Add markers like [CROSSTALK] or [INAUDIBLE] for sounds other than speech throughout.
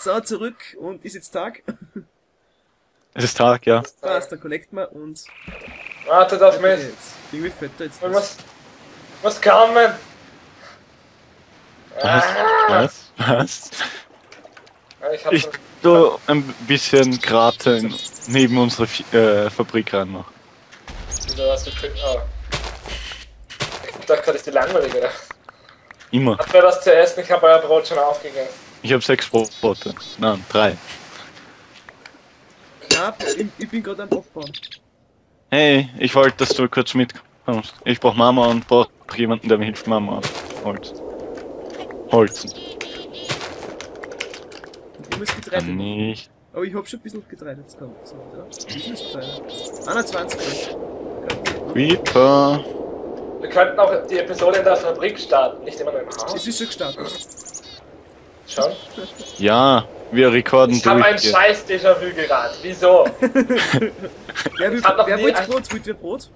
So, zurück und ist jetzt Tag. Es ist Tag, ja. Passt, dann connecten wir und. Wartet auf mich. Jetzt. Irgendwie fällt da jetzt Ich was. muss, muss kommen. Was? Ah, Was? Was? ich hab Ich so ein bisschen Graten neben unsere äh, Fabrik rein noch. wieder was gekriegt. Oh. Ich dachte gerade, ist die langweilig, oder? Immer. Habt ihr was zu essen? Ich habe euer Brot schon aufgegessen. Ich habe sechs Brote. Nein, drei. Knapp, ich, ich bin gerade am Abbauen. Hey, ich wollte, dass du kurz mitkommst. Ich brauch Mama und brauch jemanden, der mir hilft, Mama Holz. Holz. Ich muss Getreide Kann nicht. Aber ich hab schon ein bisschen Getreide jetzt gehabt. So, ja. Wie viel ist Getreide? 21. Reaper. Wir könnten auch die Episode in der Fabrik starten, nicht immer nur im Haus. Es ist schon gestartet. Schon? Ja, wir rekorden Ich habe ein durch. scheiß Déjà-vu gerade. Wieso? [LAUGHS] Wer, will, hab noch wer ein- Brot? Ihr Brot?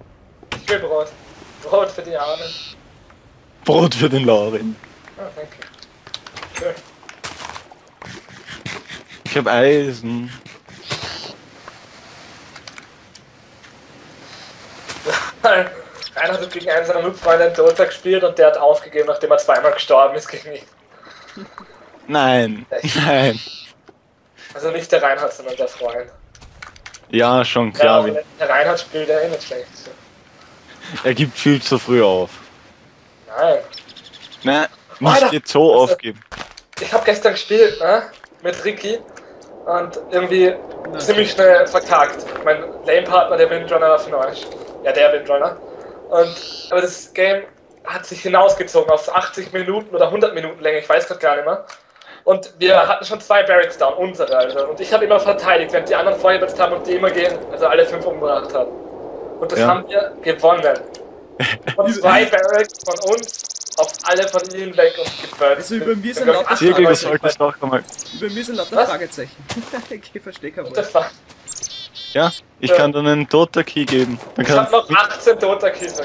Ich will Brot. Brot für die Armen. Brot für den Laurin. Ah, danke. Schön. Ich hab Eisen. [LAUGHS] Einer hat gegen einen seiner Mitfreunde in Dota gespielt und der hat aufgegeben, nachdem er zweimal gestorben ist gegen mich. Nein, nein. Also nicht der Reinhard, sondern der Freund. Ja, schon Ja, klar. aber der Reinhard spielt ja eh nicht schlecht. Er gibt viel zu früh auf. Nein. Nein, nicht Alter, jetzt so also- aufgeben. Ich habe gestern gespielt, ne? Mit Ricky. Und irgendwie Nein. ziemlich schnell verkackt. Mein Lane-Partner, der Windrunner war von euch. Ja, der Windrunner. Und, aber das Game hat sich hinausgezogen auf 80 Minuten oder 100 Minuten Länge, ich weiß gerade gar nicht mehr. Und wir hatten schon zwei Barracks down, unsere also. Und ich habe immer verteidigt, während die anderen vorgesetzt haben und die immer gehen, also alle fünf umgebracht haben. Und das Ja. haben wir gewonnen. Und zwei Barracks von uns auf alle von ihnen weg und geburnt. Also über mir sind lauter haben Sirgel, das 98 solltest du auch einmal. Über mir sind lauter? Fragezeichen. [LAUGHS] ich verstehe kein Wort. Ja, ich Ja. kann dir einen Dota Key geben. Dann Ich hab noch 18 Dota Keys.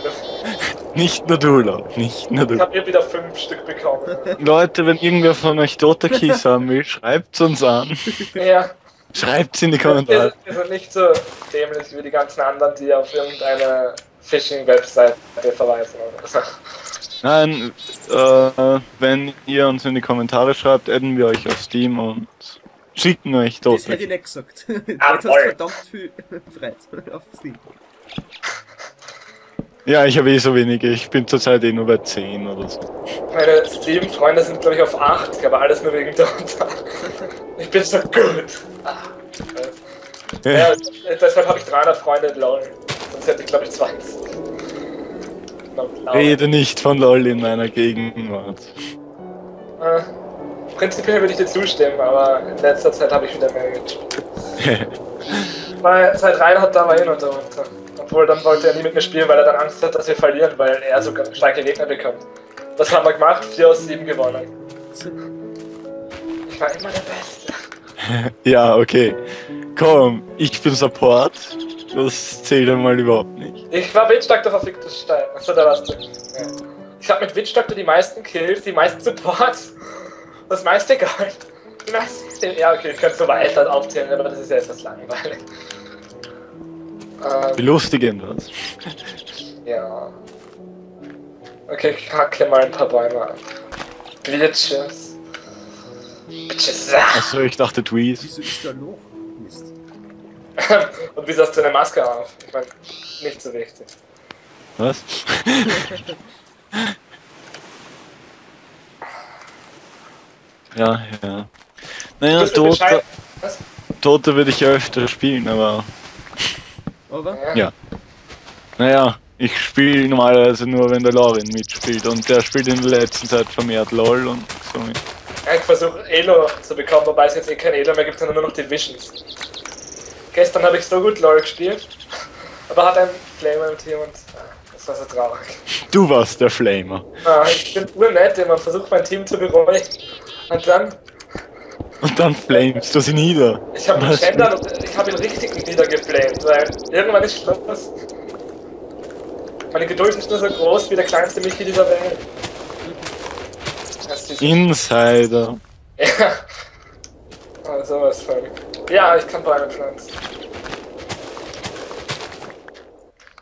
nicht nur du, Laut, nicht nur Ich du. hab hier wieder 5 Stück bekommen. Leute, wenn irgendwer von euch Dota Keys haben will, schreibt's uns an. Ja, Schreibt's in die Kommentare. wir sind nicht so dämlich wie die ganzen anderen, die auf irgendeine Phishing-Webseite verweisen oder so. Nein, äh, wenn ihr uns in die Kommentare schreibt, adden wir euch auf Steam und schicken euch Das Dota hätte ich nicht gesagt. [LAUGHS] Jetzt hast du verdammt viel [LAUGHS] Freit auf Steam. Ja, ich habe eh so wenige. Ich bin zurzeit eh nur bei 10 oder so. Meine Steam-Freunde sind, glaube ich, auf 80, aber alles nur wegen Dota. [LAUGHS] Ich bin so gut. Ah, Ja, deshalb habe ich 300 Freunde in LOL. Sonst hätte ich, glaube ich, 20. No, no. Rede nicht von LOL in meiner Gegenwart. Äh, prinzipiell würde ich dir zustimmen, aber in letzter Zeit habe ich wieder mehr gespielt. [LAUGHS] Weil seit Reinhard da war eh noch darunter. Obwohl dann wollte er nie mit mir spielen, weil er dann Angst hat, dass wir verlieren, weil er so starke Gegner bekommt. Was haben wir gemacht? 4 aus 7 gewonnen. Ich war immer der Beste. [LAUGHS] ja, okay. Komm, ich bin Support. Das zählt einmal überhaupt nicht. Ich war Witchdoktor auf Victus Stein. Achso, da warst du. Ja. Ich habe mit Witchdoktor die meisten Kills, die meisten Supports, das meiste Gold. Ja, okay, ich könnte so weiter aufzählen, aber das ist ja etwas langweilig. Ähm, Belustigend was. Ja. Okay, ich hackle mal ein paar Bäume an. Glitches. Bitches. Achso, ich dachte Tweez. Wieso ist da ein Loch? Mist. [LAUGHS] Und wieso hast du eine Maske auf? Ich meine, nicht so wichtig. Was? [LAUGHS] [LAUGHS] ja, ja. Naja, Was? Dota würde ich ja öfter spielen, aber Aber Ja. naja, ich spiele normalerweise nur, wenn der Laurin mitspielt und der spielt in der letzten Zeit vermehrt LOL und so. Ja, ich versuche Elo zu bekommen, wobei es jetzt eh kein Elo mehr gibt, sondern nur noch Divisions. Gestern habe ich so gut LOL gespielt, [LAUGHS] aber hat ein Flamer im Team und ah, das war so traurig. Du warst der Flamer. Ah, ich bin urnett, man versucht mein Team zu beruhigen. Und dann, Und dann flamest du sie nieder. ich habe ihn Was? gendern und ich habe ihn richtig niedergeflamed, weil irgendwann ist Schluss. Meine Geduld ist nur so groß wie der kleinste Michi dieser Welt. Insider. [LAUGHS] Ja. Ah, sowas von. Ja, ich kann Bäume pflanzen.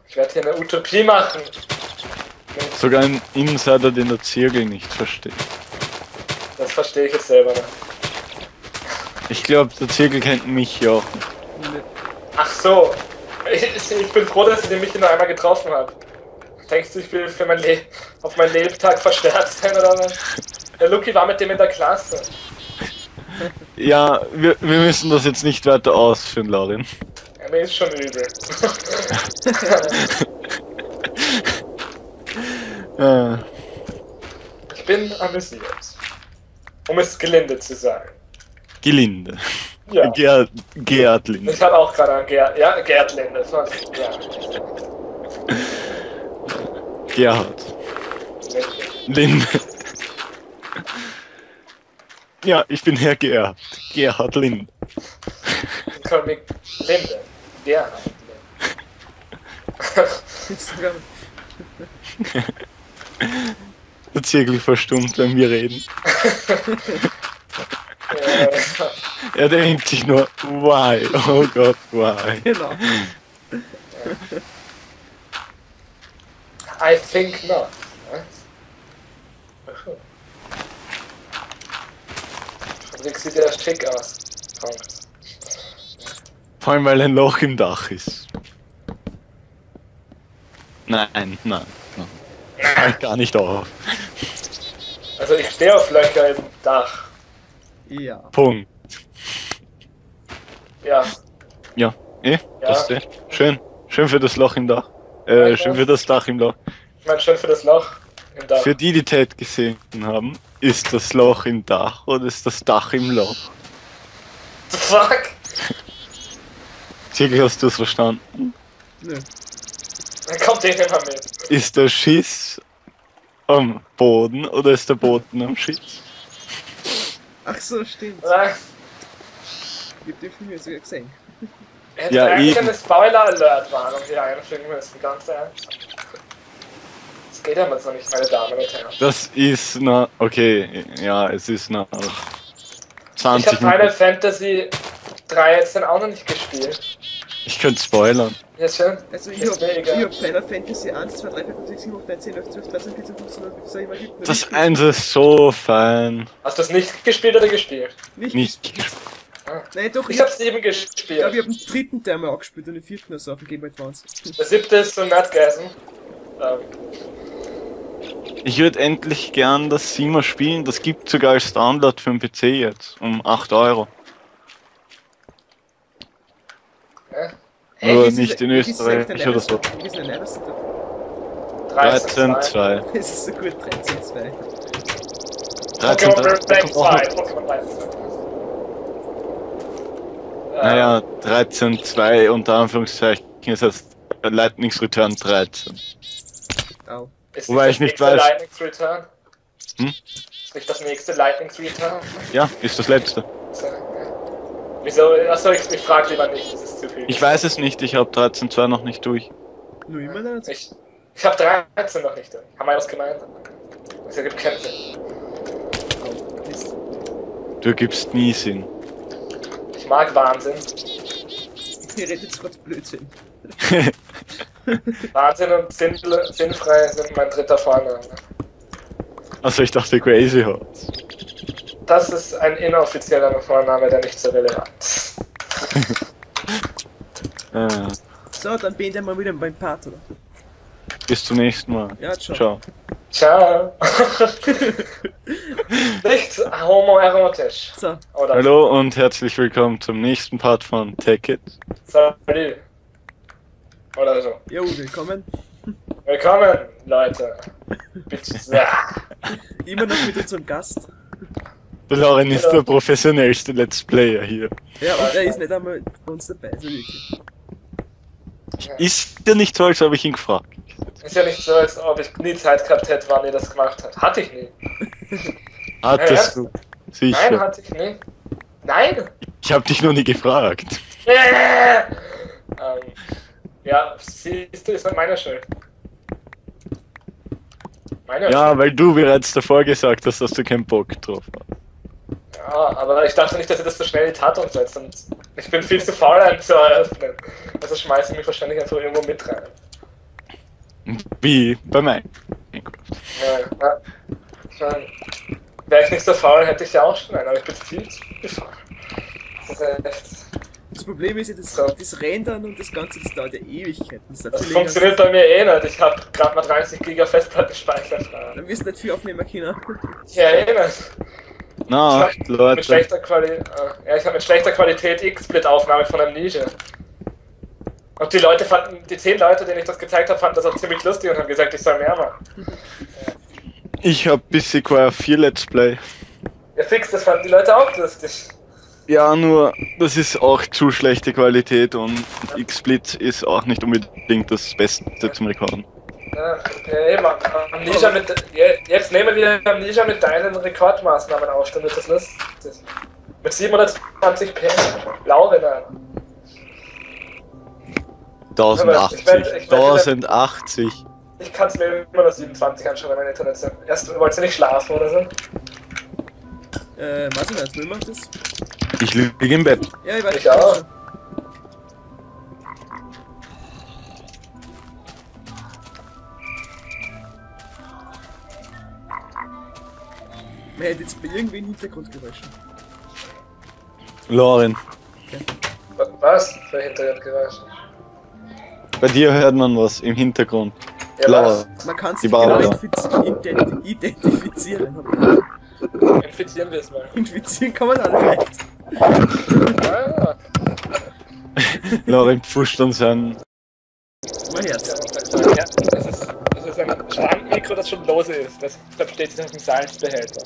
Ich werde hier eine Utopie machen. Sogar ein Insider, den der Zirkel nicht versteht. Verstehe ich jetzt selber nicht. Ich glaube, der Zirkel kennt mich ja Ach so. Ich, ich, bin froh, dass ich den Michi noch einmal getroffen habe. Denkst du, ich will für mein Le auf meinen Lebtag verstärkt sein oder was? Der Luki war mit dem in der Klasse. Ja, wir, wir müssen das jetzt nicht weiter ausführen, Laurin. Ja, mir ist schon übel. Äh, [LAUGHS] ich bin amüsiert. Um es gelinde zu sagen. gelinde. Ja. [LAUGHS] Gerhard, Gerhard Linde. Ich habe auch gerade an Ger ja, Gerd Linde. Das war- Ja. Gerhard. Linde. Ja, ich bin Herr Gerhard. Gerhard Linde. Me Linde. Ja. Instagram. [LAUGHS] Der Zirkel verstummt, wenn wir reden. Er denkt sich nur, why? Oh Gott, why? Genau. I think not. Fabrik sieht ja schick aus. Vor allem, weil ein Loch im Dach ist. Nein, nein, nein. Fällt gar nicht auf. Also ich stehe auf Löcher im Dach. Ja. Punkt. Ja. Ja, eh, Ja. das ist eh. Schön. Schön für das Loch im Dach. Äh, schön für das Dach im Loch. Ich meine schön für das Loch im Dach. Für die, die Ted gesehen haben, ist das Loch im Dach oder ist das Dach im Loch? The fuck? Zirkel, hast du es verstanden? Nö. Dann kommt der immer mit. Ist der Schiss am Boden oder ist der Boden am Schiss? Ach so, stimmt. Ja, Ich hab den Film ja sogar gesehen. Hätte Ja, eigentlich eben. eine Spoiler-Alert-Warnung hier einfügen müssen, ganz ernst. Das geht ja mal so nicht, meine Damen und Herren. Das ist na okay, ja, es ist Ich 20 habe Final. Fantasy 3 jetzt dann auch noch nicht gespielt. Ich könnte spoilern. Ja, schön. Also ich Ist hab, mir ich egal. hab Final Fantasy 1, 2, 3, 4, 5, 6, 7, 8, 9, 10, 11, 12, 13, 14, 15, 16, was es immer gibt. Das Nicht eins ist so fein. Hast du es nicht gespielt oder gespielt? Nicht, Nicht. gespielt. Ah. Nein, doch, Ich ich, hab's eben ich glaube, ich gespielt. hab den dritten Teil mal angespielt und den vierten also auf dem Game Advance. Der siebte ist so Nerdgasm. Ähm, Ich würde endlich gern das Sima spielen. Das gibt sogar als Download für den PC jetzt. Um 8 Euro. Äh, Nur wie ist nicht es- in ist Österreich oder so. Wie ist denn der Nervous? 13, 2. 13.2. Das [LAUGHS] ist so gut, 13, 2. 13, Pokémon da Black kommt auch 2. noch, Pokémon Black 2. Äh, naja, 13.2 unter Anführungszeichen ist das Lightning's Return 13. Au. Ist wobei nicht ich nicht das nächste weiß. Lightning's Return? Hm? Ist nicht das nächste Lightning's Return? Ja, ist das letzte. So. Wieso? Achso, ich, ich frag lieber nicht, das ist zu viel. Ich weiß es nicht, ich habe 13.2 noch nicht durch. Nur immer noch. Ich, ich hab 13 noch nicht. Haben wir was gemeint? Das ergibt keinen Sinn. Du gibst nie Sinn. Ich mag Wahnsinn. [LAUGHS] Ihr redet gerade Blödsinn. [LAUGHS] Wahnsinn und sinn, sinnfrei sind mein dritter Vorname. Also ich dachte Crazy Horse. Das ist ein inoffizieller Vorname, der nicht so relevant ist. Äh, [LAUGHS] So, dann beenden wir wieder beim Part, oder? bis zum nächsten Mal. Ja, ciao. Ciao. Ciao. [LAUGHS] nicht homoerotisch. So, Oder Hallo und herzlich willkommen zum nächsten Part von Take It. Salut. Oder so. jo, willkommen. Willkommen, Leute. [LAUGHS] Bitte. Immer noch mit unserem Gast. Der Lauren ist der professionellste Let's Player hier. Ja, und er ist nicht einmal bei uns dabei, so wirklich. Ist ja nicht so, als habe ich ihn gefragt. Ist ja nicht so, als ob ich nie Zeit gehabt hätte, wann ihr das gemacht habt. Hatte ich nie. Hattest du? Nein, Sicher. hatte ich nie. Nein? Ich habe dich noch nie gefragt. Äh! ähm, ja, siehst du, ist nicht meine Schuld. Meine Ja, weil du bereits davor gesagt hast, dass du keinen Bock drauf hast. Ja, aber ich dachte nicht, dass ihr das so schnell in die Tat umsetzt. Und ich bin viel zu faul, einen zu eröffnen. Also schmeiße ich mich wahrscheinlich einfach irgendwo mit rein. Wie bei mir. Ja, ja. Wäre ich nicht so faul, hätte ich ja auch schon einen, aber ich bin viel zu faul. Das ist echt. Das Problem ist ja, das, So. das Rendern und das Ganze, das dauert ja Ewigkeiten. Das, Das funktioniert bei mir eh nicht. Ich habe gerade mal 30 Giga Festplattenspeicher frei. Dann wirst du nicht viel aufnehmen können. Ja, eh nicht. Na, Ich hab Leute. Mit schlechter Qualität, ja, ich habe mit schlechter Qualität X-Split-Aufnahme von Amnesia. Und die Leute fanden, die 10 Leute, denen ich das gezeigt habe, fanden das auch ziemlich lustig und haben gesagt, ich soll mehr machen. Ich hab bis Sequoia 4 Let's Play. Ja, fix, das fanden die Leute auch lustig. Ja, nur das ist auch zu schlechte Qualität und X-Split ist auch nicht unbedingt das Beste zum Rekorden. Ja, ja eben. Amnesia mit, je- jetzt nehmen wir Amnesia mit deinen Rekordmaßnahmen auf, dann wird das lustig. Mit 720p. Laure dann. 1080. Ich werd- ich werd- 1080. Ich kann es mir immer noch 27 anschauen, wenn mein Internet sind. Erst wolltest du nicht schlafen oder so? Äh, ich nicht, wer macht das? Ich liege im Bett. Ja, ich weiß Ich auch. Man hätte jetzt bei irgendwen Hintergrundgeräuschen. Lauren, Was für Hintergrundgeräusche? bei dir hört man was im Hintergrund. Ja, Lauren. Man kann sich genau identifizieren. was? Infizieren wir es mal. Infizieren kann man alle vielleicht. Ah, Lauren pfuscht uns ein. Mein Herz. ja, das ist, das ist ein Standmikro, das schon lose ist. Deshalb steht es auf dem Salzbehälter.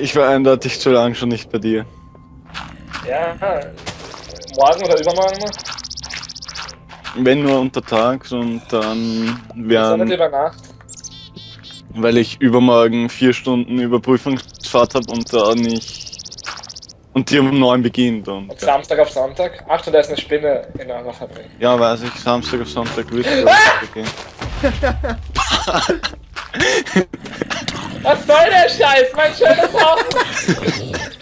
Ich war eindeutig zu lang schon nicht bei dir. Ja, morgen oder übermorgen mal? Wenn nur untertags und dann Sondern wären, über Nacht. weil ich übermorgen vier Stunden Überprüfungsfahrt habe und da nicht. Und die um neun beginnt und. Und Samstag auf Sonntag. Achtung, da ist eine Spinne in eurer Fabrik. Ja, weiß ich, Samstag auf Sonntag wird [LAUGHS] es gehen. [LAUGHS] Was soll der Scheiß? Mein schönes Haus!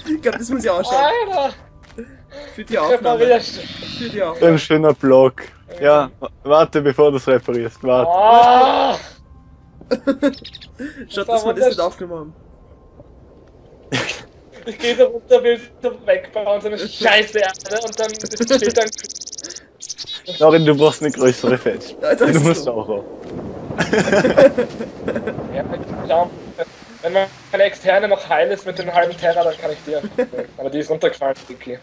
Ich glaube, das muss ich ausschauen. Alter! Für die. Aufnahme. Für die Aufnahme. Ein schöner Block. Ja, warte, bevor du es reparierst. Warte. Oh, [LAUGHS] Schaut, dass wir das nicht aufgenommen haben. ich gehe so runter, will so wegbauen, so eine [LAUGHS] Scheiße Erde und dann steht dann. Lauren, du brauchst eine größere Fetch. Du musst so. auch auf. [LAUGHS] Ja, schau, wenn meine externe noch heil ist mit dem halben Terra, dann kann ich dir. Aber die ist runtergefallen, Vicky.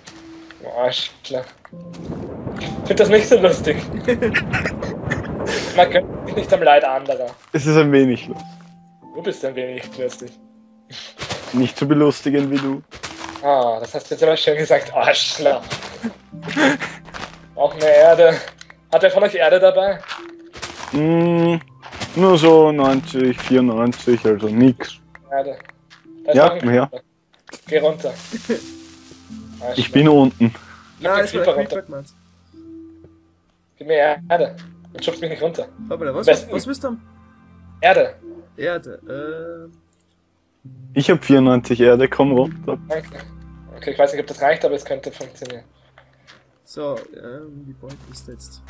Oh, Arschler. Ich finde das nicht so lustig. Man gönnt sich nicht am Leid anderer. Es ist ein wenig los. Du bist ein wenig lustig. Nicht so belustigend wie du. Ah, das hast du jetzt aber schön gesagt, Arschler. [LAUGHS] Auch eine Erde. Hat wer von euch Erde dabei? Mm, nur so 90, 94, also nix. Erde. Ist Ja, ja. Geh runter. [LAUGHS] Arschler. Ich bin unten. War Creeper der runter. Gib mir Erde. Und schubst mich nicht runter. Hoppala, was, was, Besten- was willst du? Erde. Erde, äh. Ich hab 94 Erde, komm runter. Danke. Okay, ich weiß nicht, ob das reicht, aber es könnte funktionieren. So, ähm, wie baue ich das jetzt?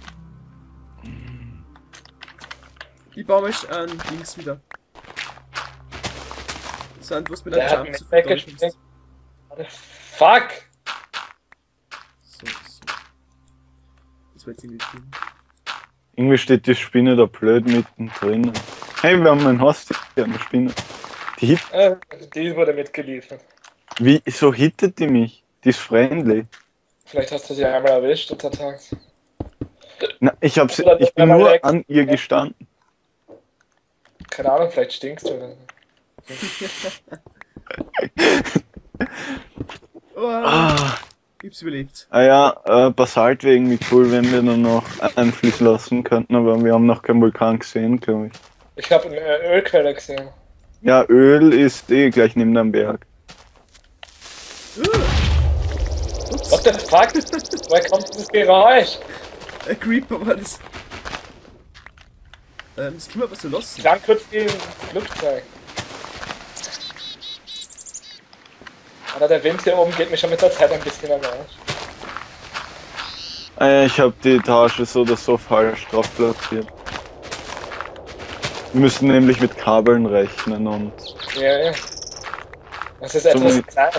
Ich baue mich an Dings wieder. Sand, was mit der Jump zu verdeutlichen weggesprengt. Fuck! So, so. Das war jetzt irgendwie drin. Irgendwie steht die Spinne da blöd mittendrin. Hey, wir haben ein Haustier, eine Spinne. Die hit Äh, die wurde mitgeliefert. Wie, so hittet die mich? Die ist friendly. Vielleicht hast du sie einmal erwischt untertags. Na, ich, hab sie, Oder ich bin nur weg. an ihr gestanden. Keine Ahnung, vielleicht stinkst du oder so. [LAUGHS] Oh, Ah, hab's überlebt. ah ja, äh, Basalt wäre irgendwie cool, wenn wir dann noch einfließen lassen könnten, aber wir haben noch keinen Vulkan gesehen, glaube ich. Ich habe eine Ö- Ölquelle gesehen. Ja, Öl ist eh gleich neben dem Berg. Ups, What the fuck? Woher kommt dieses Geräusch? ein Creeper war das. Ähm, das wir aber so lassen. Klang kurz ein Flugzeug. Alter, der Wind hier oben geht mir schon mit der Zeit ein bisschen am Arsch. Äh, ich habe die Etage so oder so falsch drauf platziert. Wir müssen nämlich mit Kabeln rechnen und Ja, ja. Das ist etwas klein.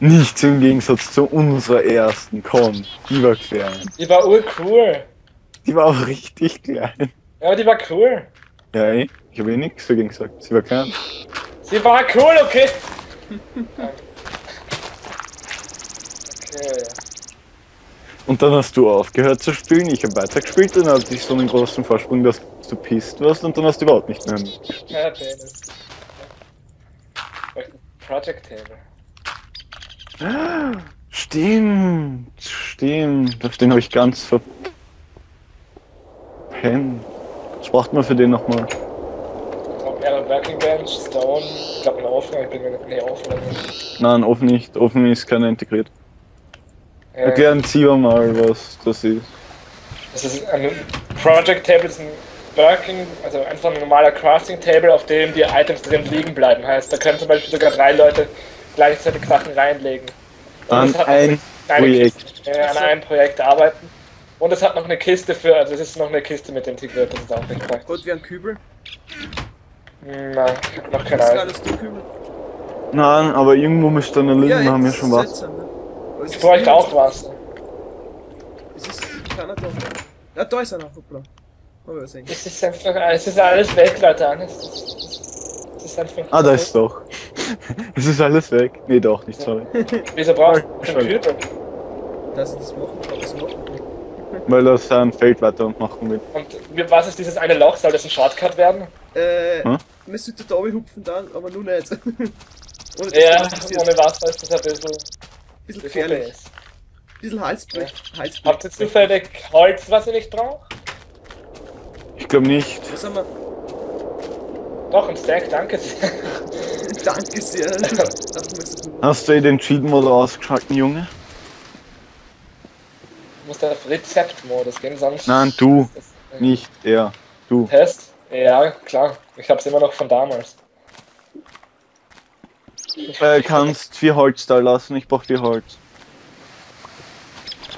Nicht im Gegensatz zu unserer ersten. Komm, die war klein. Die war urcool. Die war auch richtig klein. Ja, aber die war cool. Ja, ey, ich habe eh nichts dagegen gesagt. Sie war klein. Sie war cool, okay. okay. Und dann hast du aufgehört zu spielen, ich habe weitergespielt, dann hatte ich so einen großen Vorsprung, dass du pisst warst und dann hast du überhaupt nicht mehr. Ja, Penis. Project Table. Stimmt, stimmt. Auf den habe ich ganz verpennt. Was braucht man für den nochmal? Mehrere Working Bench, Stone, ich glaube, ein Ofen, ich bin mir nicht nee, Ofen oder nicht. Nein, Ofen nicht. Ofen ist keiner integriert. Ja, Erklären Sie mal, was das ist. Das ist ein Project Table, ist ein Working, also einfach ein normaler Crafting Table, auf dem die Items drin liegen bleiben. Heißt, da können zum Beispiel sogar drei Leute gleichzeitig Sachen reinlegen. Und An hat ein Projekt. Kiste, äh, an einem Projekt arbeiten. Und es hat noch eine Kiste für, also es ist noch eine Kiste mit integriert, das ist auch nicht praktisch. Gott wie ein Kübel. Nein, ich hab noch keine Ahnung. Nein, aber irgendwo müsste eine Lüge haben wir schon was. seltsam, ne? Ich ist bräuchte auch Wasser. Es ist keiner da. Ja, da ist einer, hoppla. Was. Es ist einfach, es ist alles weg, Leute. Es ist, es ist einfach. Ah, da ist doch. [LAUGHS] Es ist alles weg. Nee, doch nicht, sorry. Wieso brauchst du einen Kübel? Dass ich das machen kann, das machen kann. Weil er sein Feld weitermachen will. Und wie- was ist dieses eine Loch? Soll das ein Shortcut werden? Äh, Hm? man sollte da oben hupfen dann, aber nur nicht. [LAUGHS] Ohne Ja, das ohne Wasser ist das ein bisschen, bisschen bisschen gefährlich. ist. Bisschen Halsbrech. Halsbrech. Habt ihr zufällig Holz, was ihr nicht braucht? Ich glaube nicht. Was haben wir? Doch, ein Stack, danke sehr. [LAUGHS] Danke sehr. Hast du eh den Cheat-Mode ausgeschalten, Junge? Du musst auf Rezept-Modus gehen, sonst. Nein, du. Das- Nicht er. Du. Test? Ja, klar. Ich hab's immer noch von damals. Äh, kannst vier Holz da lassen, ich brauch vier Holz.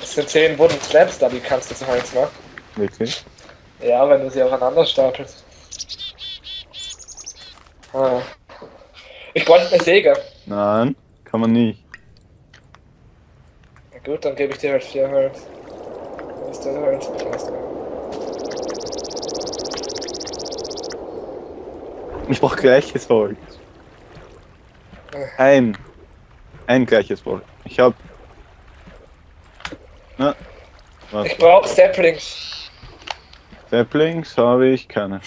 Es sind 10 Wooden Slabs da, die kannst du zu Holz machen. Wirklich? Ja, wenn du sie aufeinander stapelst. Ah. Ich bräuchte eine Säge. Nein, kann man nicht. Na gut, dann gebe ich dir halt vier Holz. Wo ist der Holz? Ist er. Ich brauch gleiches Holz. Ein. Ein gleiches Holz. Ich hab. Na. Was? Ich brauche Saplings. Saplings habe ich keine.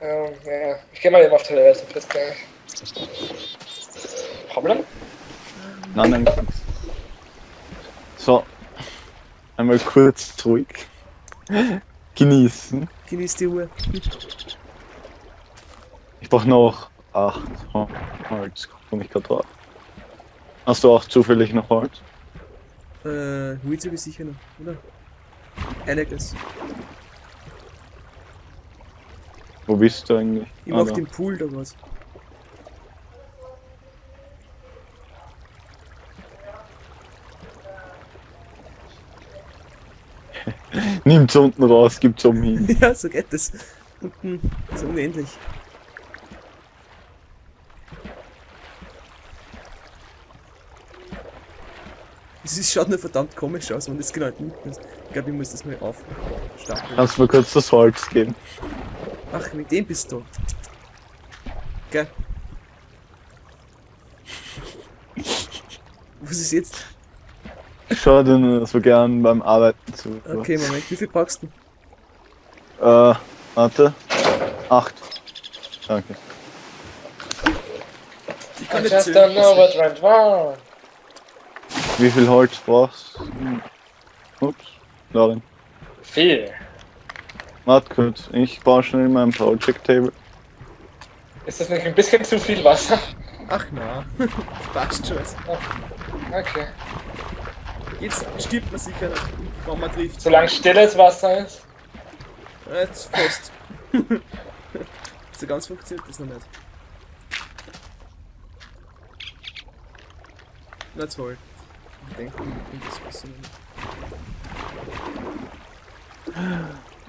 Ähm, ja. Ich gehe mal eben auf Toilette, bis gleich. Problem? Nein, nein, nichts. So. Einmal kurz ruhig. Genießen. Genieß die Uhr. Ich brauch noch acht Holz. Komm ich gerade drauf. Hast du auch zufällig noch Holz? Äh, habe ich sicher noch, oder? Einiges. Wo bist du eigentlich? Ich Ah, mach da. den Pool da was. [LAUGHS] Nimm's unten raus, gibt's oben hin. [LAUGHS] ja, so geht das. Unten ist unendlich. Es ist, schaut nur verdammt komisch aus, wenn das genau unten ist. Ich glaube, ich muss das mal aufstapeln. Kannst du mir kurz das Holz geben? Ach, mit dem bist du. Gell? [LAUGHS] Was ist jetzt? Ich schau dir nur so gern beim Arbeiten zu. Okay, Moment, wie viel brauchst du? Äh, warte. Acht. Danke. Ich I kann nicht just don't know what went wrong. Wie viel Holz brauchst du? Ups, Lauren. Viel. Warte kurz, ich baue schnell mein Project Table. Ist das nicht ein bisschen zu viel Wasser? Ach na, [LAUGHS] passt schon. Oh, okay. Jetzt stirbt man sicher, wenn man trifft. Solange stilles Wasser ist. Jetzt fest. [LAUGHS] so ganz funktioniert das noch nicht. Na toll. Ich denke, ich das Wasser nicht.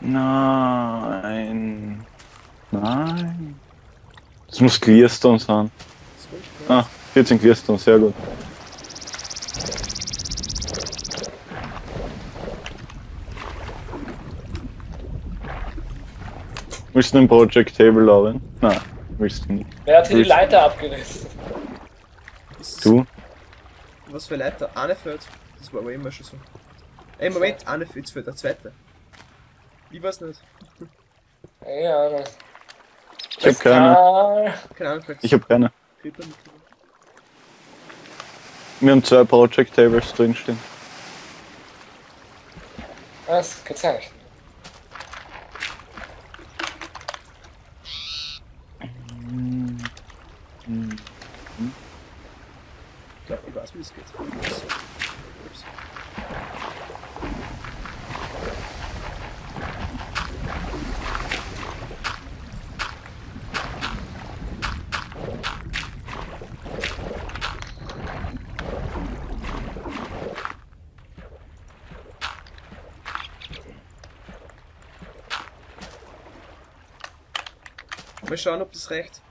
Nein. Nein. Das muss Clearstone sein. Ah, 14 Clearstone, sehr gut. Willst du den Project Table laden? Nein, willst du nicht. Wer hat hier die Leiter abgerissen? Du? Was für Leiter? Eine fällt. Das war aber immer schon so. Ey, Moment, jetzt fällt der zweite. Ich weiß nicht. Ja, ne. Ich hab keine. Keine Ahnung. Ich hab keine. Wir haben zwei Project Tables drinstehen. Was? Gezeigt. Ich glaube, ich weiß, wie es geht. Mal schauen, ob das reicht.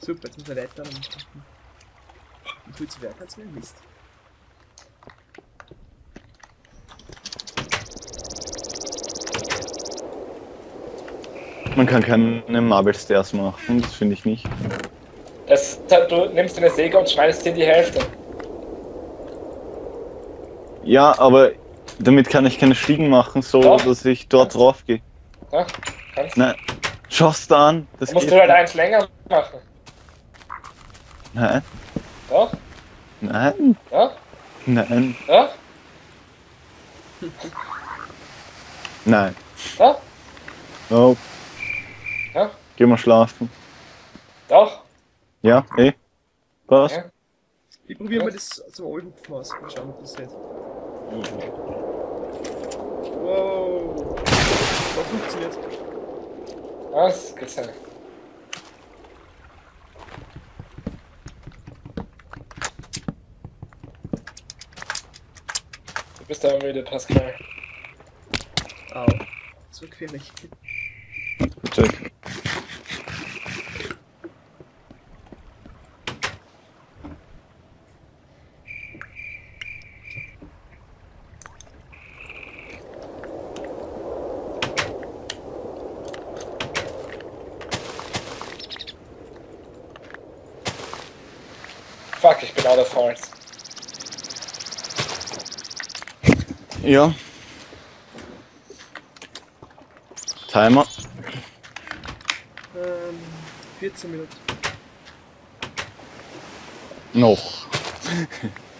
Super, jetzt muss er weiter. Und viel zu Werk als mir Mist. Man kann keine Marble Stairs machen, das finde ich nicht. Das, du nimmst eine Säge und schneidest dir die Hälfte. Ja, aber damit kann ich keine Stiegen machen, so Doch. dass ich dort drauf gehe. Ja? Kannst du? Nein, schau's da an. Das Dann musst du halt nicht. eins länger machen. Nein, Doch? nein, Ja? nein, Ja? nein. Ja? Oh, Ja? geh mal schlafen. Doch? Ja, eh? Was? Ja. Ich probiere mal das zum Oldhupfen aus. Mal schauen, ob das geht. Wow. Das funktioniert. Was? Gezeigt. Du bist aber müde, Pascal. Au. Das war gefährlich. Check. Fuck, ich bin out of hearts. Ja. Timer. Ähm, 14 Minuten. Noch. [LAUGHS]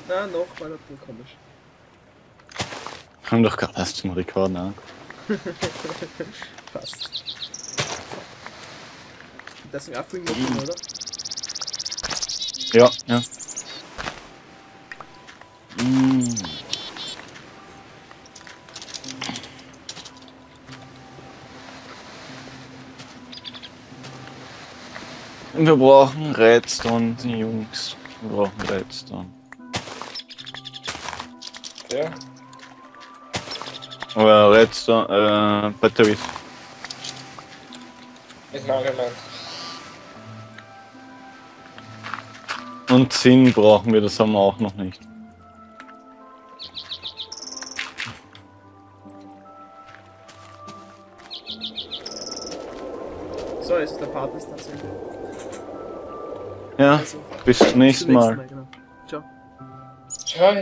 Na, noch, weil das wohl komisch. Haben doch gerade erst zum Rekord, ne? [LAUGHS] Fast. Das sind auch vorhin noch, oder? Ja, ja. Wir brauchen Redstone, die Jungs. Wir brauchen Redstone. Ja? Oder Redstone, äh, Batteries. Ist Argument. Und Zinn brauchen wir, das haben wir auch noch nicht. Bis zum nächsten Mal. genau. Ciao. Ciao.